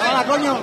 ¡Hala, coño!